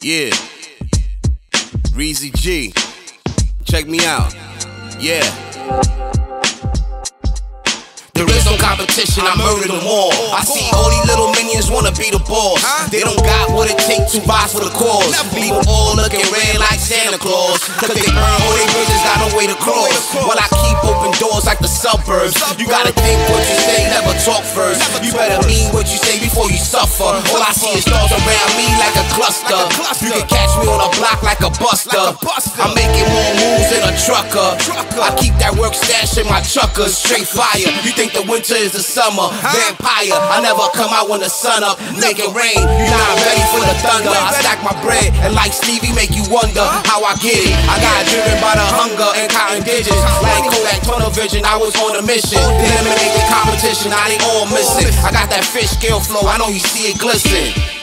Yeah. REZEE G. Check me out. Yeah. There is no competition, I murder them all. I see all these little minions wanna be the boss. They don't got what it takes to buy for the cause. Leave them all looking red like Santa Claus. Cause they burn all they bridges, got no way to cross. While I keep open doors like the suburbs. You gotta think what you say, never talk first. You better mean what you say before you suffer. All I see is stars around me like a cluster. You can catch me on a block like a buster. I'm making more moves than a trucker. I keep that work stash in my truckers, straight fire. You think the winter is the summer? Vampire. I never come out when the sun up, make it rain. You not ready for the thunder. I stack my bread and like Stevie make you wonder how I get it. I got driven by the hunger and cotton digits. Like Kodak tunnel vision, I was on a mission. Eliminate the competition, I ain't all missing. I got that fish scale flow, I know you see it glisten.